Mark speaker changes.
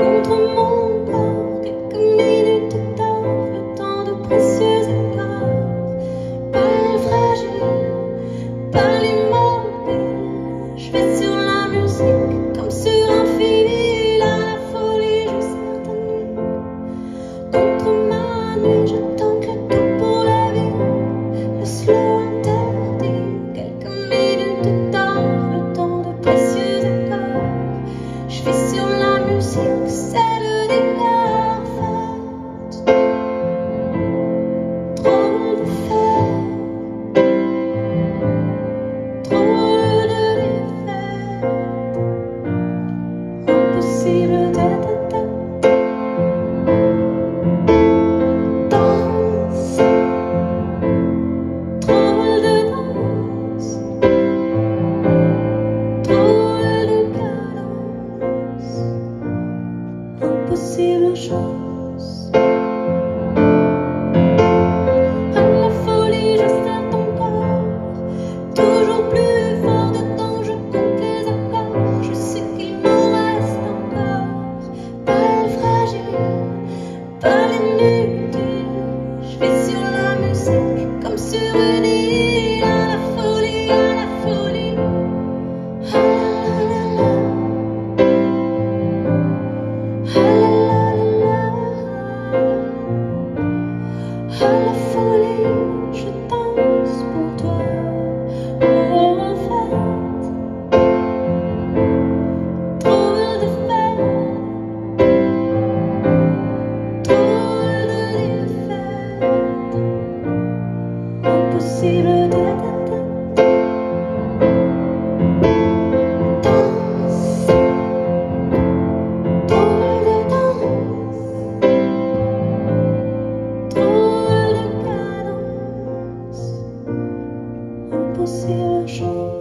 Speaker 1: contre mon corps. Quelques minutes de temps, le temps de précieux accords. Pâle fragile. Impossible chose Par la folie, j'ai stagné ton corps Toujours plus fort de temps, je compte les accords Je sais qu'il me reste encore. Pas le fragile, pas le nu... 不息而生。